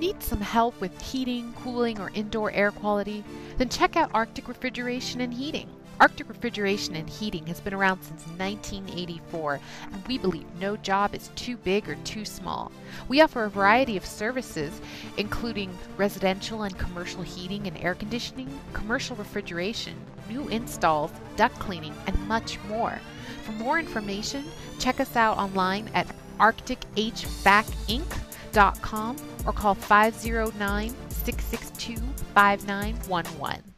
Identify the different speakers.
Speaker 1: Need some help with heating, cooling, or indoor air quality? Then check out Arctic Refrigeration and Heating. Arctic Refrigeration and Heating has been around since 1984, and we believe no job is too big or too small. We offer a variety of services, including residential and commercial heating and air conditioning, commercial refrigeration, new installs, duct cleaning, and much more. For more information, check us out online at arctichvacinc.com or call 509 662 5911.